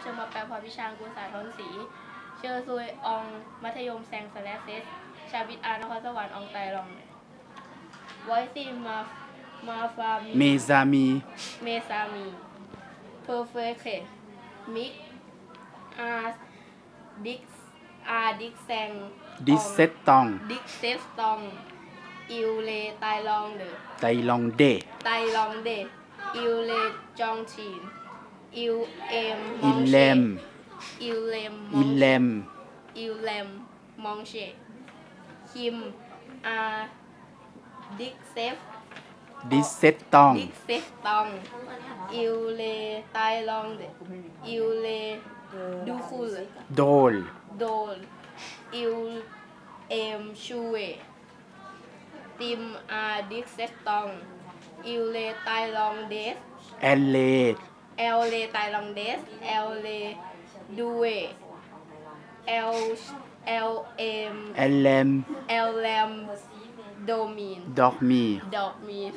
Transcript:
เชิงมาแปลพรพิชางกุลสารทนศรีเชอร์ซุยอองมัธยมแซงสแลเซสชาบิดอานครสวรรค์อองไตรองไวซีมามาฟามีเมซามีเมซามีเพอร์เฟคมิกอาร์ดิกอาร์ดิกแซงดิเซตตองดิกเซตตองอิวเลไตลองเดไตลองเดไตลองเดอิวเลจองชีน Yêu em Mong Ilem Yêu em Ilem Yêu em. Mong She Kim A Dick Sef Dissetong Tong, Yêu Lê Tai Long. Yêu Lê Du Khul Dol Dol Yêu Em Shue Tim A Tong, Yêu Lê Tai Long Đế. Elle Elle les Thaïlandaises, elle les douée. Elle, elle aime. Elle aime. Elle aime dormir. Dormir. Dormir.